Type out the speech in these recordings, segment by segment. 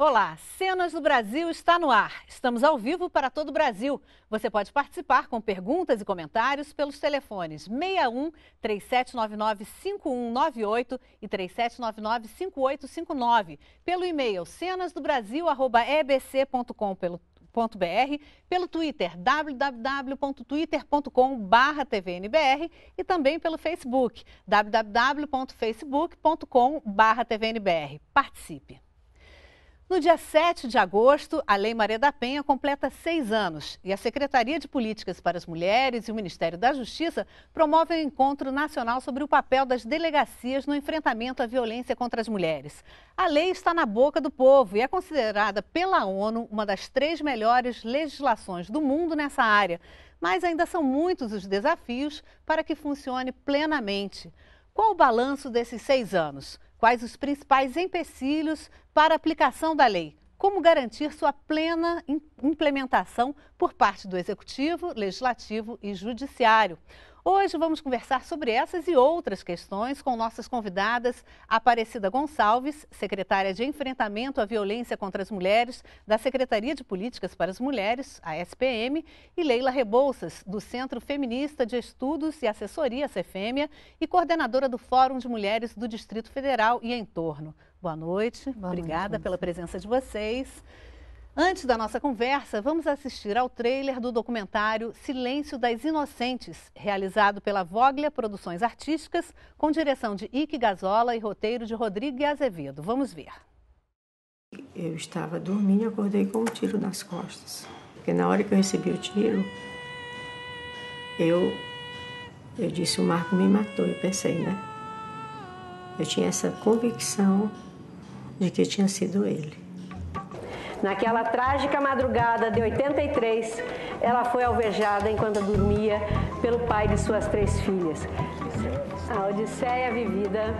Olá, Cenas do Brasil está no ar. Estamos ao vivo para todo o Brasil. Você pode participar com perguntas e comentários pelos telefones 61 3799 5198 e 3799 5859, pelo e-mail cenasdobrasil@ebc.com pelo tvnbr, pelo Twitter www.twitter.com/tvnbr e também pelo Facebook www.facebook.com/tvnbr. Participe. No dia 7 de agosto, a Lei Maria da Penha completa seis anos e a Secretaria de Políticas para as Mulheres e o Ministério da Justiça promovem um encontro nacional sobre o papel das delegacias no enfrentamento à violência contra as mulheres. A lei está na boca do povo e é considerada pela ONU uma das três melhores legislações do mundo nessa área. Mas ainda são muitos os desafios para que funcione plenamente. Qual o balanço desses seis anos? Quais os principais empecilhos para a aplicação da lei? Como garantir sua plena implementação por parte do Executivo, Legislativo e Judiciário? Hoje vamos conversar sobre essas e outras questões com nossas convidadas Aparecida Gonçalves, secretária de Enfrentamento à Violência contra as Mulheres da Secretaria de Políticas para as Mulheres, a SPM, e Leila Rebouças, do Centro Feminista de Estudos e Assessoria CFEMEA e coordenadora do Fórum de Mulheres do Distrito Federal e entorno. Boa noite, Boa obrigada noite, pela presença de vocês. Antes da nossa conversa, vamos assistir ao trailer do documentário Silêncio das Inocentes, realizado pela Voglia Produções Artísticas, com direção de Ike Gazola e roteiro de Rodrigo Azevedo. Vamos ver. Eu estava dormindo e acordei com um tiro nas costas. Porque na hora que eu recebi o tiro, eu, eu disse: o Marco me matou. Eu pensei, né? Eu tinha essa convicção de que tinha sido ele. Naquela trágica madrugada de 83, ela foi alvejada enquanto dormia pelo pai de suas três filhas. A Odisseia vivida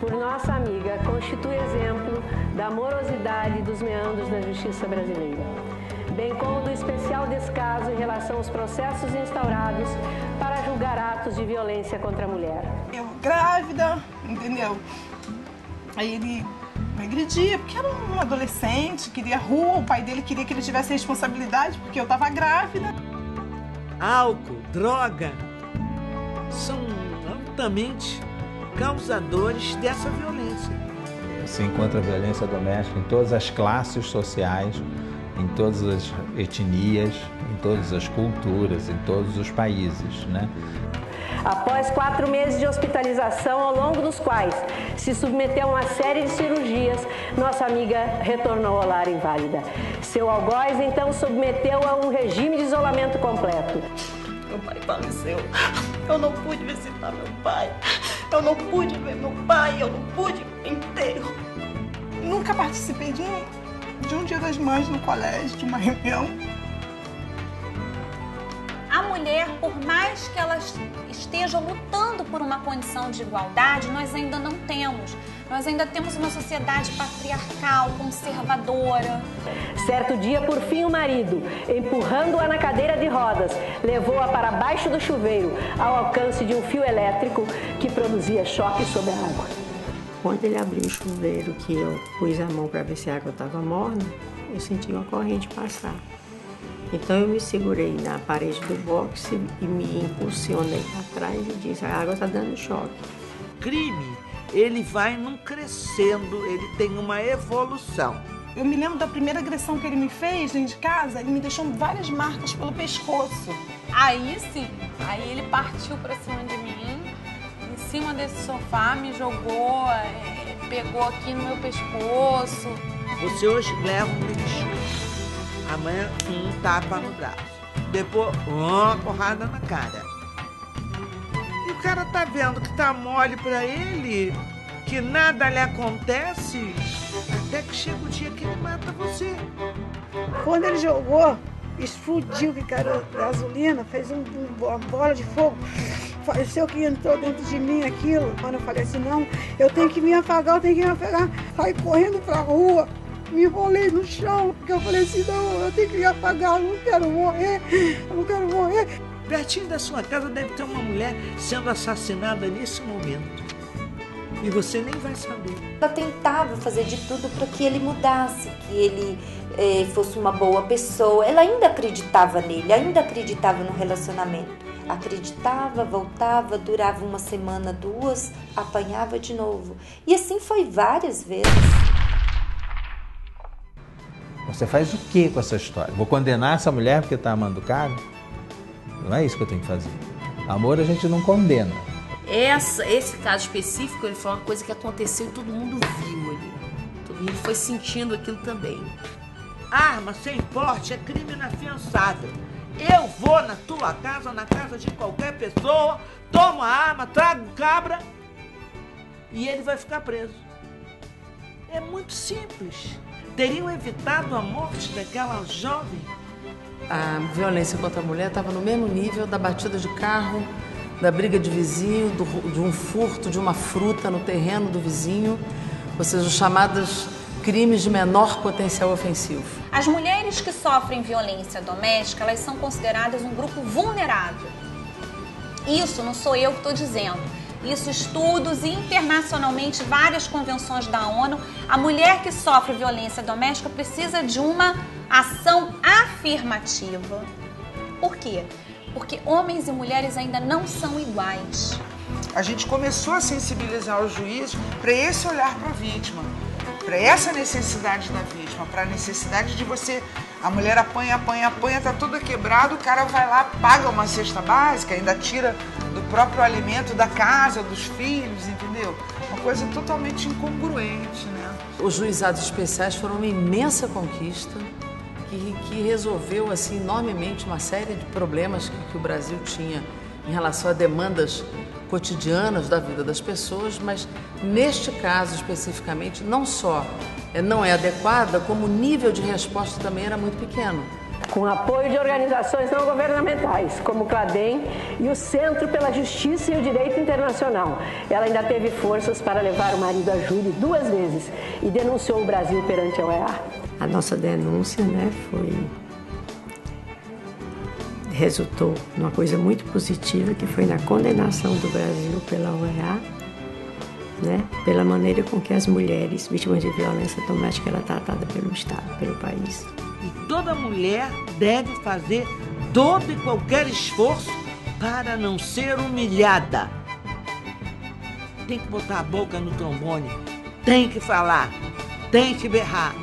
por nossa amiga constitui exemplo da morosidade dos meandros da justiça brasileira, bem como do especial descaso em relação aos processos instaurados para julgar atos de violência contra a mulher. Eu grávida, entendeu? Aí ele agredia, porque era um adolescente, queria rua, o pai dele queria que ele tivesse responsabilidade, porque eu estava grávida. Álcool, droga, são altamente causadores dessa violência. Se encontra violência doméstica em todas as classes sociais, em todas as etnias, em todas as culturas, em todos os países, né? Após quatro meses de hospitalização, ao longo dos quais se submeteu a uma série de cirurgias, nossa amiga retornou ao lar inválida. Seu algoz então submeteu a um regime de isolamento completo. Meu pai faleceu. Eu não pude visitar meu pai. Eu não pude ver meu pai. Eu não pude enterro. Nunca participei de um, de um dia das mães no colégio, de uma reunião mulher, por mais que ela esteja lutando por uma condição de igualdade, nós ainda não temos. Nós ainda temos uma sociedade patriarcal, conservadora. Certo dia, por fim, o marido, empurrando-a na cadeira de rodas, levou-a para baixo do chuveiro, ao alcance de um fio elétrico que produzia choque sobre a água. Quando ele abriu o chuveiro, que eu pus a mão para ver se a água estava morna, eu senti uma corrente passar. Então eu me segurei na parede do boxe e me impulsionei para trás e disse: a água está dando choque. Crime, ele vai não crescendo, ele tem uma evolução. Eu me lembro da primeira agressão que ele me fez dentro de casa, ele me deixou várias marcas pelo pescoço. Aí sim, aí ele partiu para cima de mim, em cima desse sofá, me jogou, é, pegou aqui no meu pescoço. Você hoje leva um lixo Amanhã, um tapa no braço. Depois, uma porrada na cara. E o cara tá vendo que tá mole pra ele, que nada lhe acontece, até que chega o dia que ele mata você. Quando ele jogou, explodiu que gasolina, fez um, uma bola de fogo. Pareceu que entrou dentro de mim aquilo. Quando eu falei assim, não, eu tenho que me afagar, eu tenho que me afagar. Saí correndo pra rua me enrolei no chão, porque eu falei assim, não, eu tenho que me apagar, eu não quero morrer, eu não quero morrer. Pertinho da sua casa deve ter uma mulher sendo assassinada nesse momento. E você nem vai saber. Ela tentava fazer de tudo para que ele mudasse, que ele eh, fosse uma boa pessoa. Ela ainda acreditava nele, ainda acreditava no relacionamento. Acreditava, voltava, durava uma semana, duas, apanhava de novo. E assim foi várias vezes. Você faz o que com essa história? Vou condenar essa mulher porque está amando o cara? Não é isso que eu tenho que fazer. Amor a gente não condena. Essa, esse caso específico, ele foi uma coisa que aconteceu e todo mundo viu ali. Todo mundo foi sentindo aquilo também. Arma sem porte é crime inafiançável. Eu vou na tua casa, na casa de qualquer pessoa, tomo a arma, trago cabra e ele vai ficar preso. É muito simples. Teriam evitado a morte daquela jovem. A violência contra a mulher estava no mesmo nível da batida de carro, da briga de vizinho, do, de um furto de uma fruta no terreno do vizinho, ou seja, os chamados crimes de menor potencial ofensivo. As mulheres que sofrem violência doméstica, elas são consideradas um grupo vulnerável. Isso não sou eu que estou dizendo. Isso estudos e internacionalmente várias convenções da ONU. A mulher que sofre violência doméstica precisa de uma ação afirmativa. Por quê? Porque homens e mulheres ainda não são iguais. A gente começou a sensibilizar os juízes para esse olhar para a vítima para essa necessidade da vítima, para a necessidade de você. A mulher apanha, apanha, apanha, tá tudo quebrado, o cara vai lá, paga uma cesta básica, ainda tira próprio alimento da casa, dos filhos, entendeu? Uma coisa totalmente incongruente, né? Os juizados especiais foram uma imensa conquista que, que resolveu assim enormemente uma série de problemas que, que o Brasil tinha em relação a demandas cotidianas da vida das pessoas, mas neste caso especificamente, não só eh, não é adequada, como o nível de resposta também era muito pequeno. Com apoio de organizações não governamentais, como o CLADEM e o Centro pela Justiça e o Direito Internacional, ela ainda teve forças para levar o marido a júri duas vezes e denunciou o Brasil perante a OEA. A nossa denúncia né, foi resultou numa coisa muito positiva, que foi na condenação do Brasil pela OEA, né, pela maneira com que as mulheres vítimas de violência doméstica eram tratadas pelo Estado, pelo país. E toda mulher deve fazer todo e qualquer esforço para não ser humilhada. Tem que botar a boca no trombone, tem que falar, tem que berrar.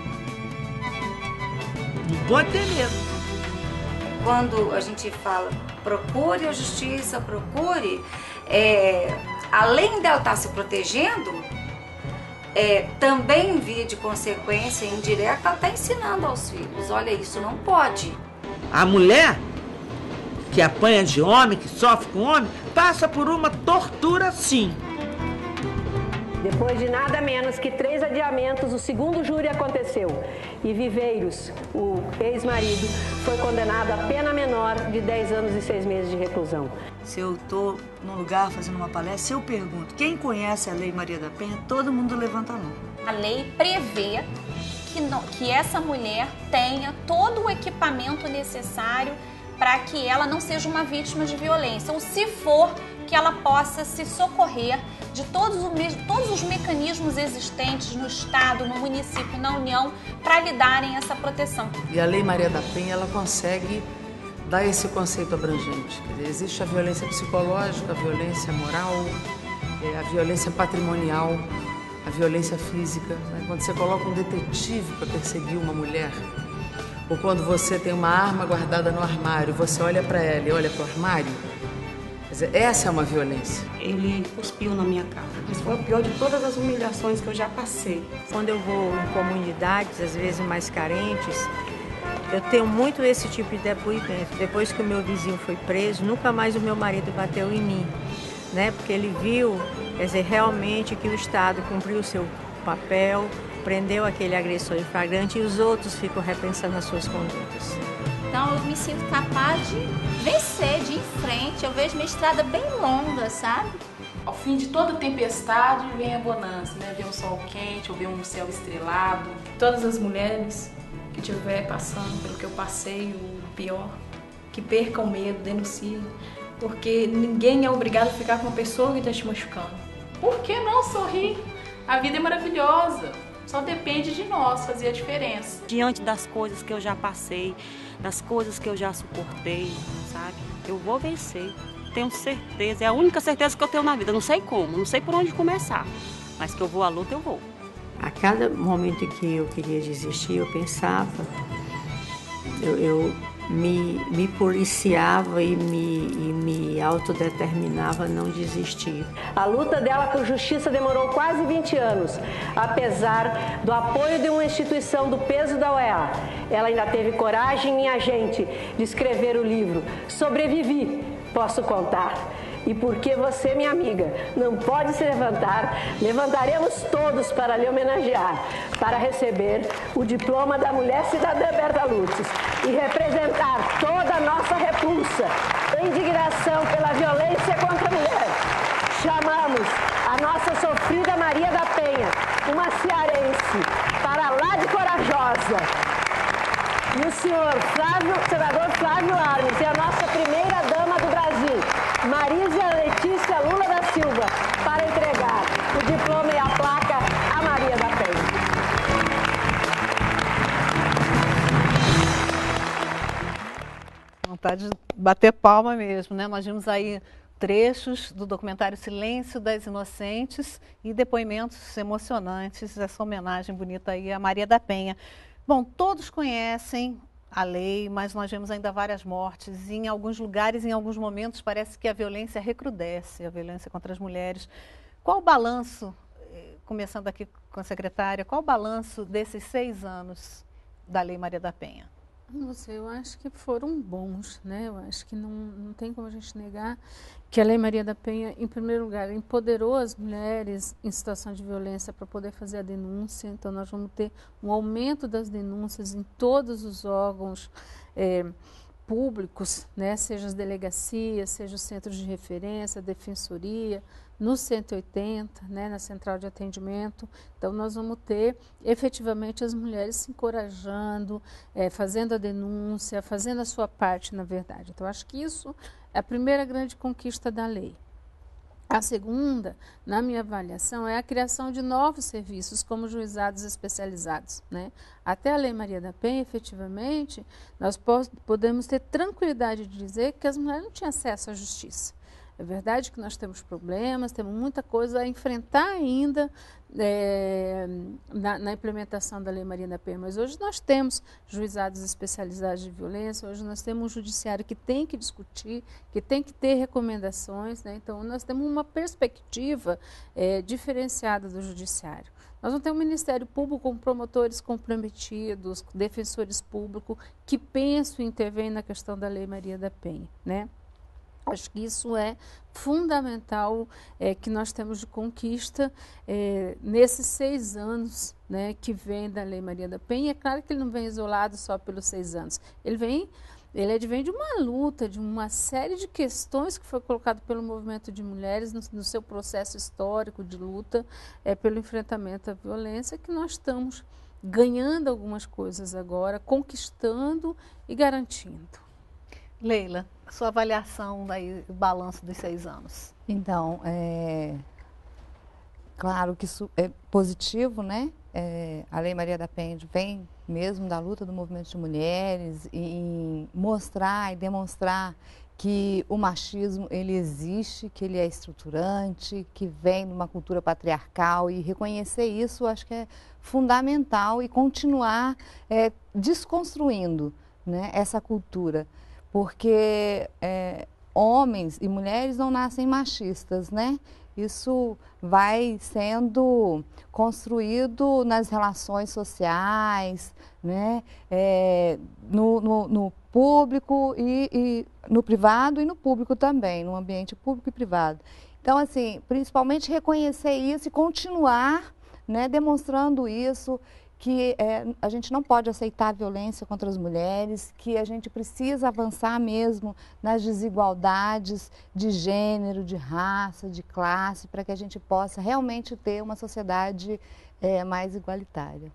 Não pode ter medo quando a gente fala procure a justiça, procure, é, além dela estar se protegendo, é, também via de consequência indireta, está ensinando aos filhos: olha, isso não pode. A mulher que apanha de homem, que sofre com homem, passa por uma tortura sim. Depois de nada menos que três adiamentos, o segundo júri aconteceu. E Viveiros, o ex-marido, foi condenado a pena menor de 10 anos e 6 meses de reclusão. Se eu estou num lugar fazendo uma palestra, se eu pergunto quem conhece a Lei Maria da Penha, todo mundo levanta a mão. A lei prevê que, não, que essa mulher tenha todo o equipamento necessário para que ela não seja uma vítima de violência, ou se for, que ela possa se socorrer de todos os, todos os mecanismos existentes no Estado, no município, na União, para lhe darem essa proteção. E a Lei Maria da Penha, ela consegue dar esse conceito abrangente. Dizer, existe a violência psicológica, a violência moral, é, a violência patrimonial, a violência física. Né? Quando você coloca um detetive para perseguir uma mulher, ou quando você tem uma arma guardada no armário, você olha para ela e olha para o armário, dizer, essa é uma violência. Ele cuspiu na minha cara. Mas foi o pior de todas as humilhações que eu já passei. Quando eu vou em comunidades, às vezes mais carentes, eu tenho muito esse tipo de depoimento. Depois que o meu vizinho foi preso, nunca mais o meu marido bateu em mim, né? Porque ele viu, quer dizer, realmente que o Estado cumpriu o seu papel, prendeu aquele agressor em flagrante e os outros ficam repensando as suas condutas. Então eu me sinto capaz de vencer, de ir vejo minha estrada bem longa, sabe? Ao fim de toda tempestade vem a bonança, né? Vem um sol quente, ou vem um céu estrelado. Todas as mulheres que estiver passando pelo que eu passei, o pior, que percam medo, denunciem, porque ninguém é obrigado a ficar com uma pessoa que está te machucando. Por que não sorrir? A vida é maravilhosa. Só depende de nós fazer a diferença. Diante das coisas que eu já passei, das coisas que eu já suportei, sabe? Eu vou vencer. Tenho certeza, é a única certeza que eu tenho na vida. Não sei como, não sei por onde começar, mas que eu vou à luta, eu vou. A cada momento que eu queria desistir, eu pensava, eu, eu me, me policiava e me, e me autodeterminava a não desistir. A luta dela por justiça demorou quase 20 anos. Apesar do apoio de uma instituição do peso da UEA, ela ainda teve coragem, minha gente, de escrever o livro Sobrevivi, posso contar. E porque você, minha amiga, não pode se levantar, levantaremos todos para lhe homenagear, para receber o diploma da mulher cidadã Berta Lutz e representar toda a nossa repulsa, indignação pela violência contra a mulher. Chamamos a nossa sofrida Maria da Penha, uma cearense, para lá de corajosa. E o senhor Flávio, senador Flávio Armes, é a nossa primeira dama Vontade de bater palma mesmo, né? Nós vimos aí trechos do documentário Silêncio das Inocentes e depoimentos emocionantes dessa homenagem bonita aí a Maria da Penha. Bom, todos conhecem a lei, mas nós vemos ainda várias mortes. E em alguns lugares, em alguns momentos, parece que a violência recrudesce, a violência contra as mulheres. Qual o balanço, eh, começando aqui com a secretária, qual o balanço desses seis anos da Lei Maria da Penha? Sei, eu acho que foram bons, né? Eu acho que não, não tem como a gente negar que a Lei Maria da Penha, em primeiro lugar, empoderou as mulheres em situação de violência para poder fazer a denúncia. Então, nós vamos ter um aumento das denúncias em todos os órgãos é, públicos, né? seja as delegacias, seja os centros de referência, defensoria, no 180, né, na central de atendimento. Então, nós vamos ter efetivamente as mulheres se encorajando, é, fazendo a denúncia, fazendo a sua parte, na verdade. Então, acho que isso é a primeira grande conquista da lei. A segunda, na minha avaliação, é a criação de novos serviços, como juizados especializados. Né? Até a Lei Maria da Penha, efetivamente, nós podemos ter tranquilidade de dizer que as mulheres não tinham acesso à justiça. É verdade que nós temos problemas, temos muita coisa a enfrentar ainda é, na, na, implementação da Lei Maria da Penha, mas hoje nós temos juizados especializados de violência, hoje nós temos um judiciário que tem que discutir, que tem que ter recomendações, né? então nós temos uma perspectiva é, diferenciada do judiciário. Nós não temos um Ministério Público com promotores comprometidos, defensores públicos que pensam e intervêm na questão da Lei Maria da Penha. Né? Acho que isso é fundamental é, que nós temos de conquista é, nesses seis anos né, que vem da Lei Maria da Penha. É claro que ele não vem isolado só pelos seis anos. Ele vem, ele advém de uma luta, de uma série de questões que foi colocado pelo movimento de mulheres no, no seu processo histórico de luta é, pelo enfrentamento à violência, que nós estamos ganhando algumas coisas agora, conquistando e garantindo. Leila, sua avaliação daí, o balanço dos seis anos. Então, é claro que isso é positivo, né? É, a Lei Maria da Penha vem mesmo da luta do movimento de mulheres e mostrar e demonstrar que o machismo ele existe, que ele é estruturante, que vem de uma cultura patriarcal e reconhecer isso acho que é fundamental e continuar é, desconstruindo né, essa cultura porque é, homens e mulheres não nascem machistas, né? Isso vai sendo construído nas relações sociais, né? É, no, no, no, público e, e no privado e no público também, no ambiente público e privado. Então, assim, principalmente reconhecer isso e continuar né, demonstrando isso que é, a gente não pode aceitar a violência contra as mulheres, que a gente precisa avançar mesmo nas desigualdades de gênero, de raça, de classe, para que a gente possa realmente ter uma sociedade é, mais igualitária.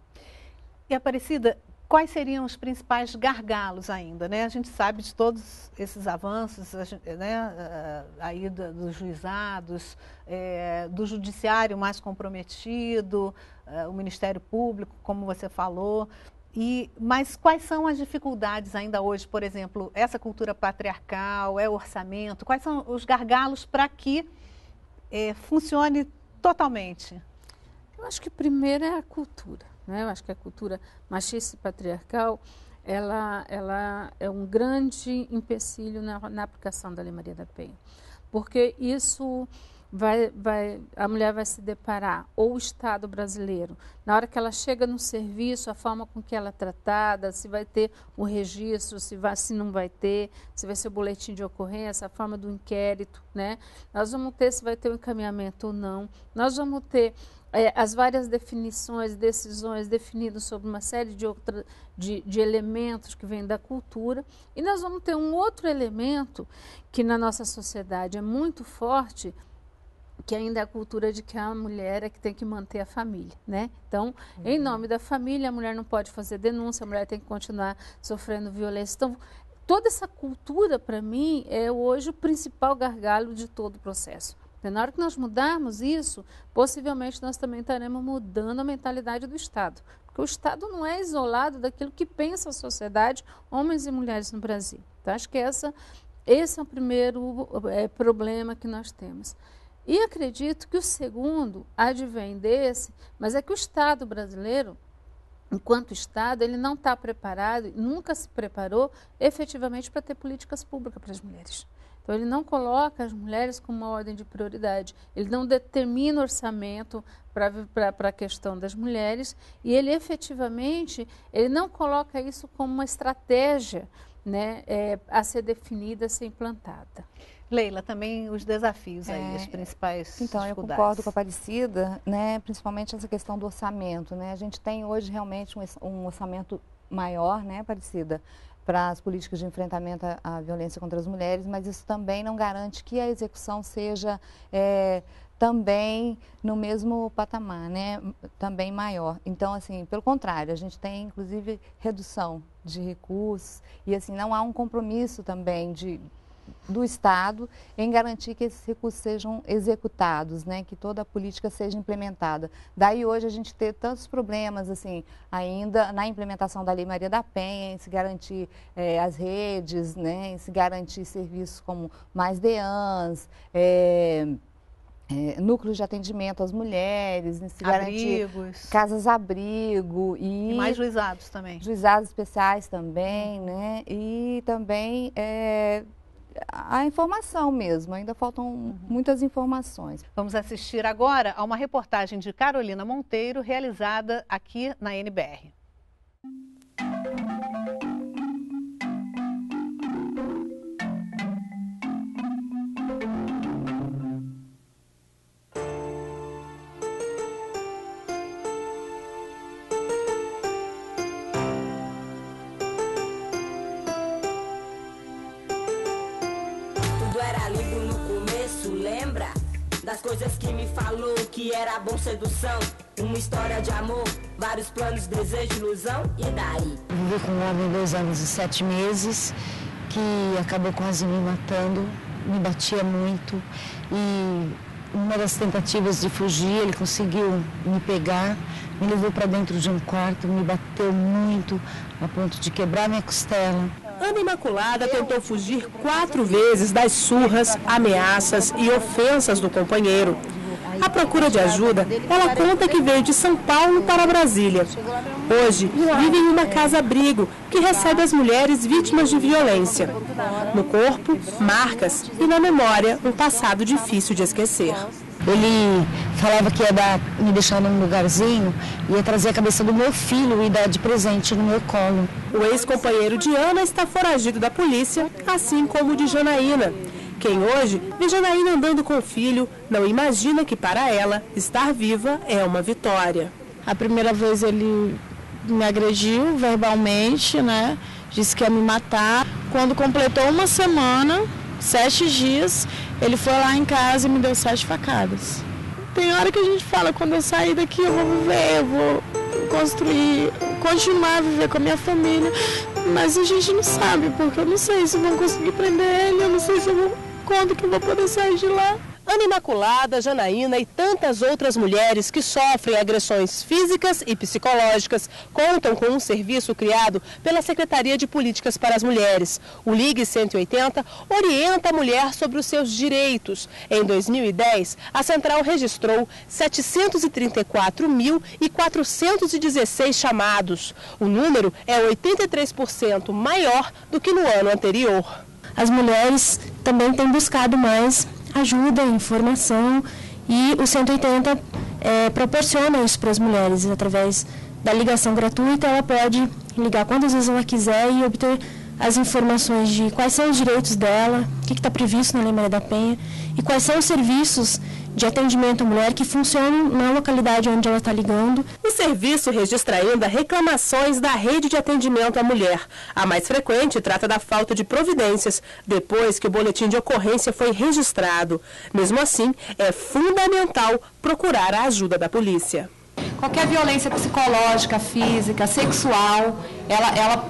E Aparecida, quais seriam os principais gargalos ainda, né? A gente sabe de todos esses avanços, né? Eh, aí dos juizados, é, do judiciário mais comprometido, é, o Ministério Público, como você falou. E, mas quais são as dificuldades ainda hoje, por exemplo, essa cultura patriarcal, é o orçamento? Quais são os gargalos para que é, funcione totalmente? Eu acho que primeiro é a cultura. Né? Eu acho que a cultura machista e patriarcal ela, ela é um grande empecilho na, na aplicação da Lei Maria da Penha. Porque isso vai, vai, a mulher vai se deparar, ou o Estado brasileiro, na hora que ela chega no serviço, a forma com que ela é tratada, se vai ter o registro, se, vai, se não vai ter, se vai ser o boletim de ocorrência, a forma do inquérito, né? Nós vamos ter se vai ter o encaminhamento ou não. Nós vamos ter é, as várias definições, decisões definidas sobre uma série de, outra, de, de, elementos que vêm da cultura. E nós vamos ter um outro elemento que na nossa sociedade é muito forte, que ainda é a cultura de que a mulher é que tem que manter a família, né? Então, uhum. em nome da família, a mulher não pode fazer denúncia, a mulher tem que continuar sofrendo violência. Então, toda essa cultura, para mim, é hoje o principal gargalo de todo o processo. Na hora que nós mudarmos isso, possivelmente nós também estaremos mudando a mentalidade do Estado. Porque o Estado não é isolado daquilo que pensa a sociedade, homens e mulheres no Brasil. Então, acho que essa, esse é o primeiro é, problema que nós temos. E acredito que o segundo advém desse, mas é que o Estado brasileiro, enquanto Estado, ele não está preparado, nunca se preparou efetivamente para ter políticas públicas para as mulheres. Então, ele não coloca as mulheres como uma ordem de prioridade, ele não determina orçamento para a questão das mulheres e ele efetivamente ele não coloca isso como uma estratégia né, é, a ser definida, a ser implantada. Leila, também os desafios aí, é, as principais Então, eu concordo com a Aparecida, né, principalmente essa questão do orçamento. Né? A gente tem hoje realmente um, um orçamento maior, né, Aparecida, para as políticas de enfrentamento à, violência contra as mulheres, mas isso também não garante que a execução seja é, também no mesmo patamar, né, também maior. Então, assim, pelo contrário, a gente tem inclusive redução de recursos e assim não há um compromisso também de do Estado em garantir que esses recursos sejam executados, né, que toda a política seja implementada. Daí hoje a gente ter tantos problemas assim ainda na implementação da Lei Maria da Penha, em se garantir é, as redes, né, em se garantir serviços como mais DEANs, é, é, núcleos de atendimento às mulheres, se Abrigos. casas abrigo e, e, mais juizados também. Juizados especiais também, né? E também é, a informação mesmo, ainda faltam uhum. muitas informações. Vamos assistir agora a uma reportagem de Carolina Monteiro, realizada aqui na NBR. Era bom sedução. Uma história de amor, vários planos, desejo, ilusão. E daí? Vivi com um homem dois anos e sete meses que acabou quase me matando, me batia muito e uma das tentativas de fugir, ele conseguiu me pegar, me levou para dentro de um quarto, me bateu muito a ponto de quebrar minha costela. Ana Imaculada tentou fugir quatro vezes das surras, ameaças e ofensas do companheiro. À procura de ajuda, ela conta que veio de São Paulo para Brasília. Hoje, vive em uma casa-abrigo que recebe as mulheres vítimas de violência. No corpo, marcas e na memória, um passado difícil de esquecer. Ele falava que ia dar, me deixar num lugarzinho, ia trazer a cabeça do meu filho e dar de presente no meu colo. O ex-companheiro de Ana está foragido da polícia, assim como o de Janaína. Quem hoje vê Janaína andando com o filho não imagina que para ela estar viva é uma vitória. A primeira vez ele me agrediu verbalmente, né? Disse que ia me matar. Quando completou uma semana, sete dias, ele foi lá em casa e me deu sete facadas. Tem hora que a gente fala, quando eu sair daqui eu vou viver, eu vou construir continuar a viver com a minha família. Mas a gente não sabe, porque eu não sei se vão conseguir prender ele, eu não sei se eu vou, quando que eu vou poder sair de lá. Ana Imaculada, Janaína e tantas outras mulheres que sofrem agressões físicas e psicológicas contam com um serviço criado pela Secretaria de Políticas para as Mulheres. O Ligue 180 orienta a mulher sobre os seus direitos. Em 2010, a central registrou 734.416 chamados. O número é 83% maior do que no ano anterior. As mulheres também têm buscado mais ajuda, informação e o 180 é, proporciona isso para as mulheres através da ligação gratuita. Ela pode ligar quantas vezes ela quiser e obter as informações de quais são os direitos dela, o que está previsto na Lei Maria da Penha e quais são os serviços de atendimento à mulher que funcionam na localidade onde ela está ligando. O serviço registra ainda reclamações da rede de atendimento à mulher. A mais frequente trata da falta de providências depois que o boletim de ocorrência foi registrado. Mesmo assim, é fundamental procurar a ajuda da polícia. Qualquer violência psicológica, física, sexual, ela, ela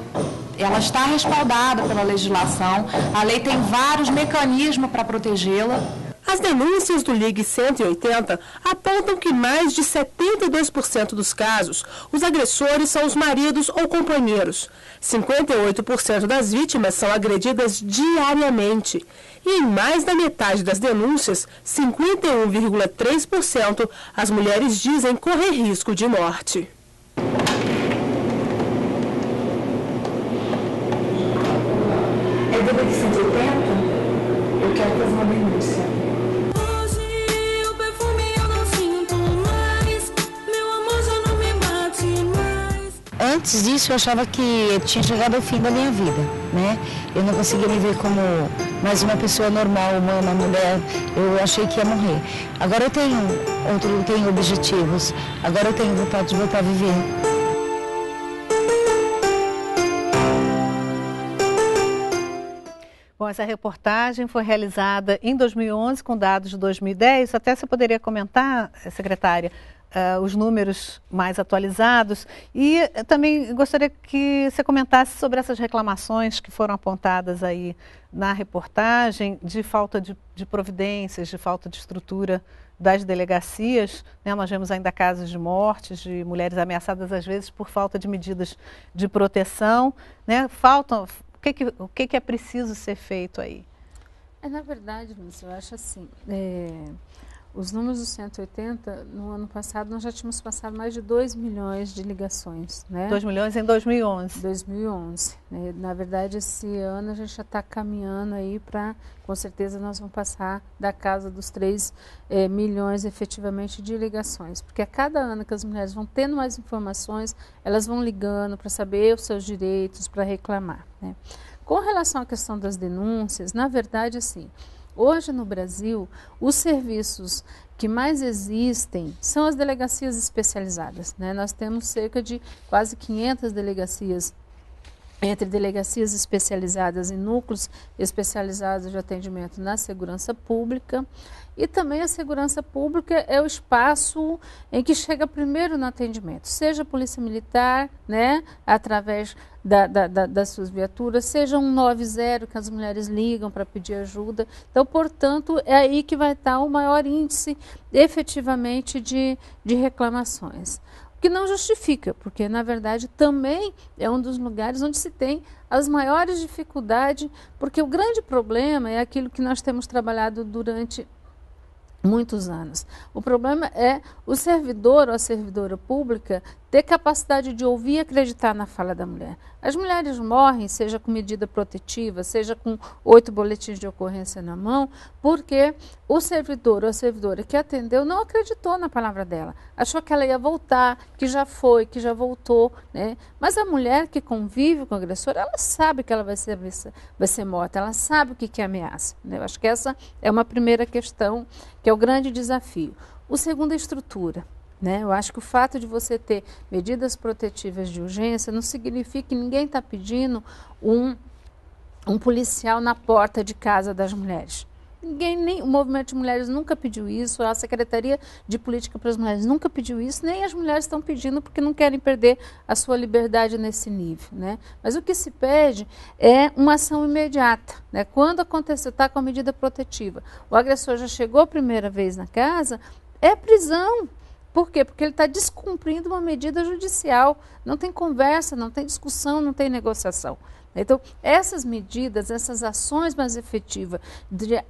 ela está respaldada pela legislação, a lei tem vários mecanismos para protegê-la. As denúncias do Ligue 180 apontam que mais de 72% dos casos, os agressores são os maridos ou companheiros. 58% das vítimas são agredidas diariamente. E em mais da metade das denúncias, 51,3%, as mulheres dizem correr risco de morte. É Antes disso, eu achava que tinha chegado ao fim da minha vida, né? Eu não conseguia me ver como mais uma pessoa normal, humana, mulher. Eu achei que ia morrer. Agora eu tenho outro, eu tenho objetivos. Agora eu tenho vontade de voltar a viver. Bom, essa reportagem foi realizada em 2011 com dados de 2010. Até você poderia comentar, secretária, uh, os números mais atualizados. E eh, também gostaria que você comentasse sobre essas reclamações que foram apontadas aí na reportagem de falta de, de providências, de falta de estrutura das delegacias. Né? Nós vemos ainda casos de mortes, de mulheres ameaçadas às vezes por falta de medidas de proteção. Né? Faltam, o que, que, o que, que é preciso ser feito aí? É, na verdade, Lúcia, eu acho assim, é, os números dos 180, no ano passado, nós já tínhamos passado mais de 2 milhões de ligações. Né? 2 milhões em 2011. 2011. Né? Na verdade, esse ano a gente já está caminhando aí para, com certeza, nós vamos passar da casa dos 3 eh, milhões efetivamente de ligações. Porque a cada ano que as mulheres vão tendo mais informações, elas vão ligando para saber os seus direitos, para reclamar. Né? Com relação à questão das denúncias, na verdade, assim, Hoje no Brasil, os serviços que mais existem são as delegacias especializadas. Né? Nós temos cerca de quase 500 delegacias entre delegacias especializadas e núcleos especializados de atendimento na segurança pública. E também a segurança pública é o espaço em que chega primeiro no atendimento, seja a Polícia Militar, né, através da, da, da, das suas viaturas, seja um 90 que as mulheres ligam para pedir ajuda. Então, portanto, é aí que vai estar o maior índice efetivamente de, de reclamações que não justifica, porque na verdade também é um dos lugares onde se tem as maiores dificuldades, porque o grande problema é aquilo que nós temos trabalhado durante muitos anos. O problema é o servidor ou a servidora pública ter capacidade de ouvir e acreditar na fala da mulher. As mulheres morrem, seja com medida protetiva, seja com oito boletins de ocorrência na mão, porque o servidor ou a servidora que atendeu não acreditou na palavra dela. Achou que ela ia voltar, que já foi, que já voltou. Né? Mas a mulher que convive com o agressor, ela sabe que ela vai ser, vai ser morta, ela sabe o que é ameaça. Né? Eu acho que essa é uma primeira questão, que é o grande desafio. O segundo é a estrutura. Né? Eu acho que o fato de você ter medidas protetivas de urgência não significa que ninguém está pedindo um, um policial na porta de casa das mulheres. Ninguém, nem, o movimento de mulheres nunca pediu isso, a Secretaria de Política para as Mulheres nunca pediu isso, nem as mulheres estão pedindo porque não querem perder a sua liberdade nesse nível. Né? Mas o que se pede é uma ação imediata. Né? Quando acontecer, está com a medida protetiva, o agressor já chegou a primeira vez na casa, é prisão. Por quê? Porque ele está descumprindo uma medida judicial. Não tem conversa, não tem discussão, não tem negociação. Então, essas medidas, essas ações mais efetivas de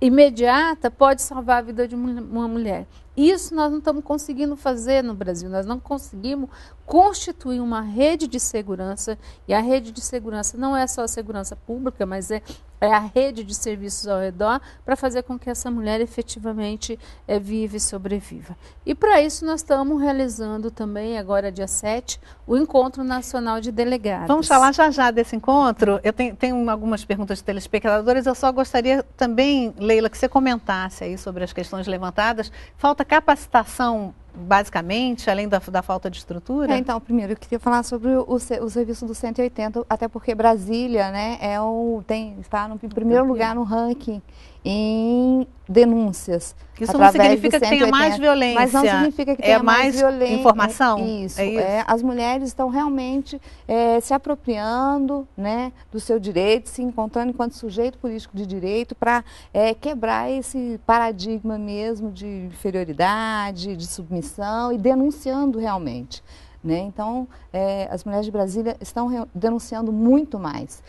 imediata pode salvar a vida de uma mulher. Isso nós não estamos conseguindo fazer no Brasil. Nós não conseguimos constituir uma rede de segurança. E a rede de segurança não é só a segurança pública, mas é, é a rede de serviços ao redor para fazer com que essa mulher efetivamente é, viva e sobreviva. E para isso nós estamos realizando também, agora dia 7, o Encontro Nacional de Delegados. Vamos falar já já desse encontro. Eu tenho, tenho algumas perguntas de telespectadores. Eu só gostaria também, Leila, que você comentasse aí sobre as questões levantadas. Falta capacitação basicamente, além da, da falta de estrutura? É, então, primeiro eu queria falar sobre o, o, serviço do 180, até porque Brasília né, é o, tem, está no primeiro lugar no ranking em denúncias. Isso não significa que tenha mais violência. Mas não significa que é tenha mais, mais violência. informação? Isso. É isso. É, as mulheres estão realmente é, se apropriando né, do seu direito, se encontrando enquanto sujeito político de direito para é, quebrar esse paradigma mesmo de inferioridade, de submissão e denunciando realmente. Né? Então, é, as mulheres de Brasília estão denunciando muito mais,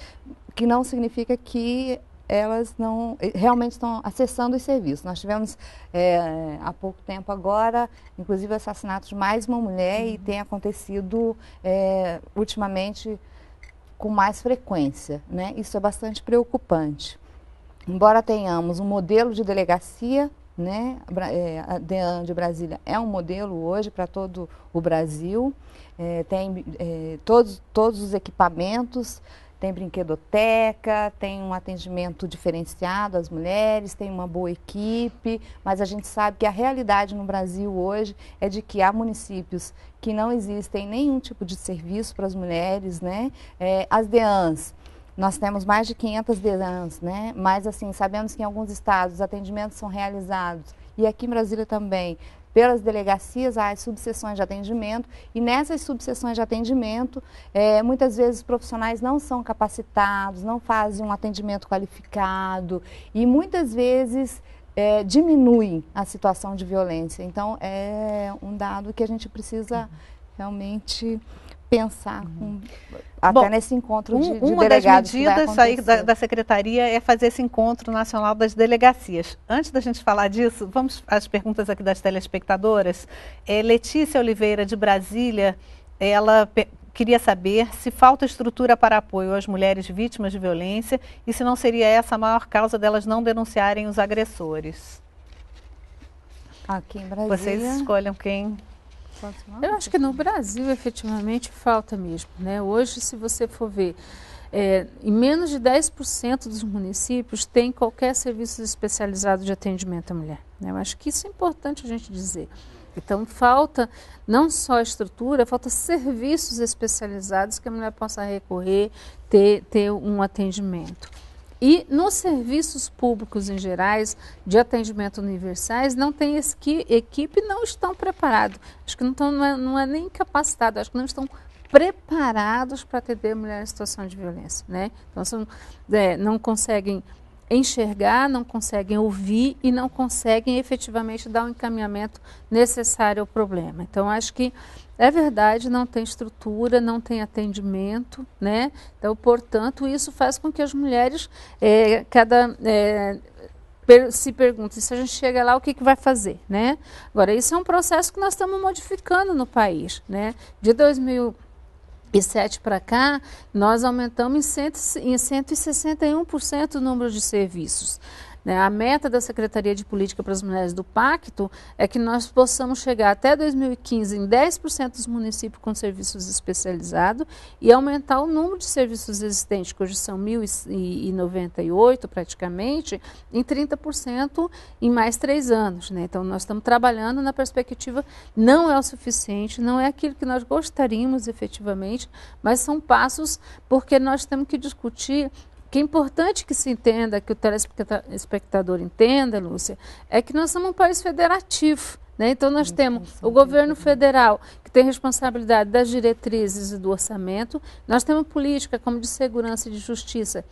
que não significa que elas não realmente estão acessando os serviços. Nós tivemos é, há pouco tempo agora, inclusive, assassinatos de mais uma mulher uhum. e tem acontecido é, ultimamente com mais frequência. Né? Isso é bastante preocupante. Embora tenhamos um modelo de delegacia, né? A DEAN de Brasília é um modelo hoje para todo o Brasil, é, tem todos, todos os equipamentos, tem brinquedoteca, tem um atendimento diferenciado às mulheres, tem uma boa equipe, mas a gente sabe que a realidade no Brasil hoje é de que há municípios que não existem nenhum tipo de serviço para as mulheres, né? É, as DEANs, nós temos mais de 500 DEANs, né? Mas assim, sabemos que em alguns estados os atendimentos são realizados e aqui em Brasília também pelas delegacias às subseções de atendimento e nessas subseções de atendimento, é, muitas vezes os profissionais não são capacitados, não fazem um atendimento qualificado e muitas vezes é, diminui a situação de violência. Então, é um dado que a gente precisa realmente pensar com, até Bom, nesse encontro de, um, de uma das medidas aí da, da, Secretaria é fazer esse encontro nacional das delegacias. Antes da gente falar disso, vamos às perguntas aqui das telespectadoras. É, Letícia Oliveira, de Brasília, ela queria saber se falta estrutura para apoio às mulheres vítimas de violência e se não seria essa a maior causa delas não denunciarem os agressores. Aqui em Brasília. Vocês escolham quem eu acho que no Brasil, efetivamente, falta mesmo. Né? Hoje, se você for ver, é, em menos de 10% dos municípios tem qualquer serviço especializado de atendimento à mulher. Né? Eu acho que isso é importante a gente dizer. Então, falta não só estrutura, falta serviços especializados que a mulher possa recorrer, ter, ter um atendimento. E nos serviços públicos em gerais, de atendimento universais, não tem equipe, não estão preparados. Acho que não, estão, não, é, não é nem capacitados, acho que não estão preparados para atender mulher em situação de violência. Né? Então, são, é, não conseguem enxergar, não conseguem ouvir e não conseguem efetivamente dar o encaminhamento necessário ao problema. Então, acho que é verdade, não tem estrutura, não tem atendimento, né? Então, portanto, isso faz com que as mulheres, é, cada é, se perguntem se a gente chega lá, o que, que vai fazer, né? Agora, isso é um processo que nós estamos modificando no país, né? De 2007 para cá, nós aumentamos em, cento, em 161% o número de serviços. Né? A meta da Secretaria de Política para as Mulheres do Pacto é que nós possamos chegar até 2015 em 10% dos municípios com serviços especializados e aumentar o número de serviços existentes, que hoje são 1.098 praticamente, em 30% em mais três anos. Né? Então, nós estamos trabalhando na perspectiva, não é o suficiente, não é aquilo que nós gostaríamos efetivamente, mas são passos porque nós temos que discutir que é importante que se entenda, que o telespectador entenda, Lúcia, é que nós somos um país federativo. Né? Então, nós temos o governo federal, que tem responsabilidade das diretrizes e do orçamento, nós temos política como de segurança e de justiça,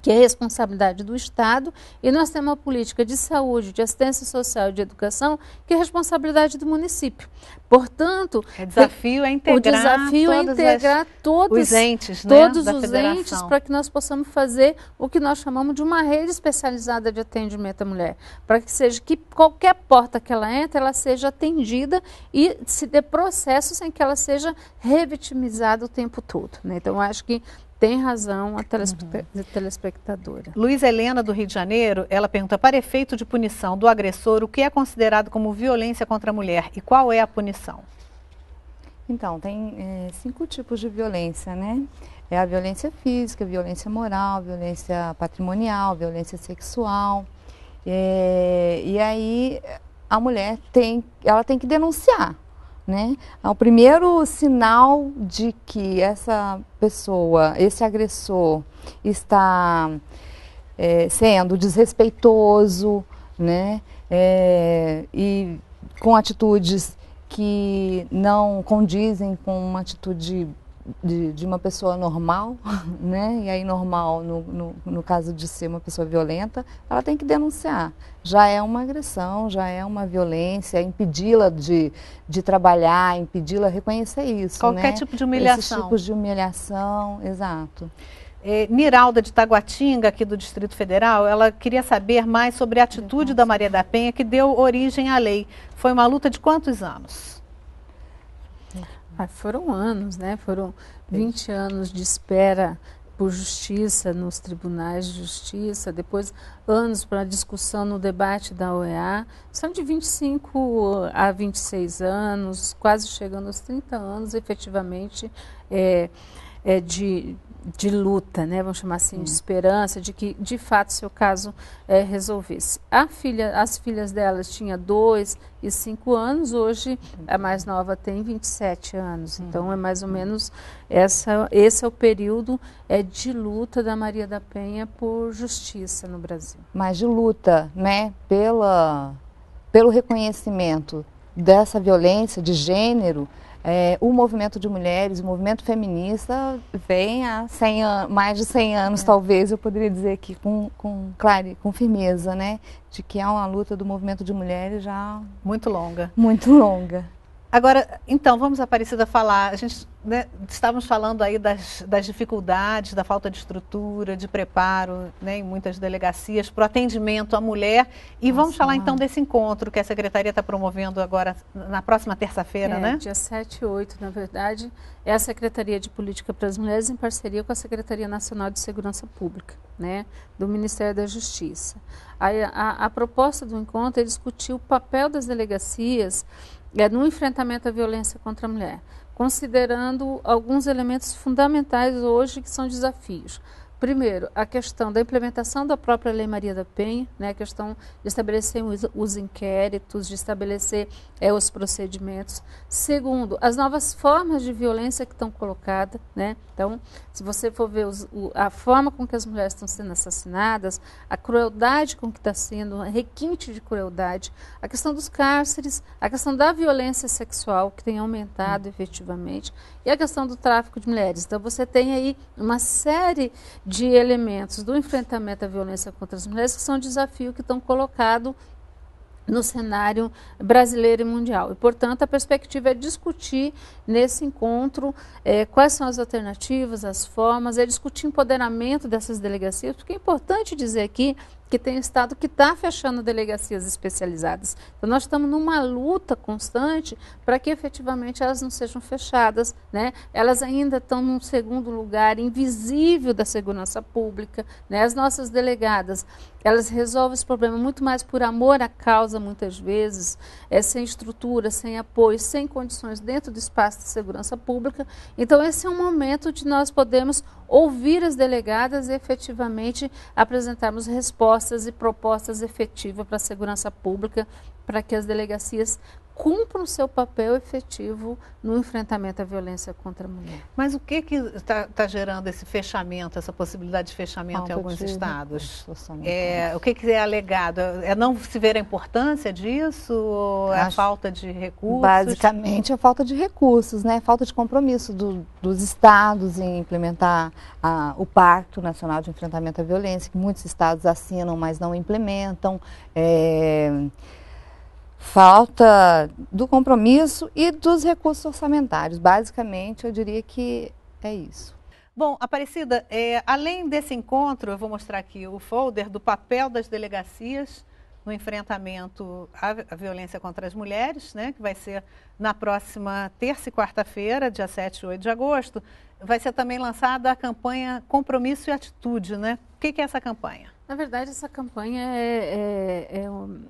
que é responsabilidade do Estado, e nós temos uma política de saúde, de assistência social e de educação, que é responsabilidade do município. Portanto, o desafio é integrar, o desafio é integrar as, todos os entes, né, todos os federação. entes para que nós possamos fazer o que nós chamamos de uma rede especializada de atendimento à mulher, para que seja que qualquer porta que ela entre, ela seja atendida e se dê processos em que ela seja revitimizada o tempo todo. Né? Então, acho que tem razão a uhum. telespectadora. Luiz Helena, do Rio de Janeiro, ela pergunta: para efeito de punição do agressor, o que é considerado como violência contra a mulher e qual é a punição? Então, tem é, cinco tipos de violência, né? É a violência física, violência moral, violência patrimonial, violência sexual. É, e aí a mulher tem, ela tem que denunciar. Né? O primeiro sinal de que essa pessoa, esse agressor, está é, sendo desrespeitoso né? É, e com atitudes que não condizem com uma atitude de, de, uma pessoa normal, né? E aí normal, no, no, no, caso de ser uma pessoa violenta, ela tem que denunciar. Já é uma agressão, já é uma violência, impedi-la de, de trabalhar, impedi-la reconhecer isso. Qualquer né? tipo de humilhação. Esses tipos de humilhação, exato. É, Miralda de Taguatinga, aqui do Distrito Federal, ela queria saber mais sobre a atitude da Maria da Penha que deu origem à lei. Foi uma luta de quantos anos? Ah, foram anos, né? Foram 20 anos de espera por justiça nos tribunais de justiça, depois anos para discussão no debate da OEA. São de 25 a 26 anos, quase chegando aos 30 anos, efetivamente, é, é de, de luta, né, vamos chamar assim, de esperança, de que de fato seu caso é, resolvesse. A filha, as filhas delas tinham dois e cinco anos, hoje a mais nova tem 27 anos. Então é mais ou menos essa, esse é o período é, de luta da Maria da Penha por justiça no Brasil. Mas de luta, né, pela, pelo reconhecimento dessa violência de gênero, é, o movimento de mulheres, o movimento feminista vem há 100 mais de 100 anos, é. talvez, eu poderia dizer aqui com, com, claro, com firmeza, né? De que é uma luta do movimento de mulheres já... Muito longa. Muito longa. Agora, então, vamos, Aparecida, falar. A gente né, estávamos falando aí das, das, dificuldades, da falta de estrutura, de preparo né, em muitas delegacias para o atendimento à mulher. E Nossa, vamos falar mãe. então desse encontro que a Secretaria está promovendo agora na próxima terça-feira, é, né? Dia 7 e 8, na verdade, é a Secretaria de Política para as Mulheres em parceria com a Secretaria Nacional de Segurança Pública, né, do Ministério da Justiça. A, a, a proposta do encontro é discutir o papel das delegacias é, no enfrentamento à violência contra a mulher, considerando alguns elementos fundamentais hoje que são desafios. Primeiro, a questão da implementação da própria Lei Maria da Penha, né, a questão de estabelecer os, os inquéritos, de estabelecer é, os procedimentos. Segundo, as novas formas de violência que estão colocadas. Né? Então, se você for ver os, o, a forma com que as mulheres estão sendo assassinadas, a crueldade com que está sendo, requinte de crueldade, a questão dos cárceres, a questão da violência sexual, que tem aumentado hum. efetivamente, e a questão do tráfico de mulheres. Então, você tem aí uma série de elementos do enfrentamento à violência contra as mulheres que são desafios que estão colocados no cenário brasileiro e mundial. E, portanto, a perspectiva é discutir nesse encontro é, quais são as alternativas, as formas, é discutir empoderamento dessas delegacias, porque é importante dizer aqui que tem estado que está fechando delegacias especializadas. Então, nós estamos numa luta constante para que efetivamente elas não sejam fechadas. Né? Elas ainda estão num segundo lugar invisível da segurança pública. Né? As nossas delegadas, elas resolvem esse problema muito mais por amor à causa, muitas vezes, é, sem estrutura, sem apoio, sem condições dentro do espaço de segurança pública. Então, esse é um momento de nós podemos ouvir as delegadas e efetivamente apresentarmos respostas e propostas efetivas para a segurança pública, para que as delegacias cumpram o seu papel efetivo no enfrentamento à violência contra a mulher. Mas o que está tá gerando esse fechamento, essa possibilidade de fechamento em alguns de estados? É, o que, que é alegado? É não se ver a importância disso? Ou é a falta de recursos? Basicamente, a falta de recursos, né? Falta de compromisso do- dos estados em implementar a- o Pacto Nacional de Enfrentamento à Violência, que muitos estados assinam, mas não implementam. É, falta do compromisso e dos recursos orçamentários. Basicamente, eu diria que é isso. Bom, Aparecida, é, além desse encontro, eu vou mostrar aqui o folder do papel das delegacias no enfrentamento à, vi- à violência contra as mulheres, né, que vai ser na próxima terça e quarta-feira, dia 7 e 8 de agosto. Vai ser também lançada a campanha Compromisso e Atitude, né? O que, que é essa campanha? Na verdade, essa campanha é, é- é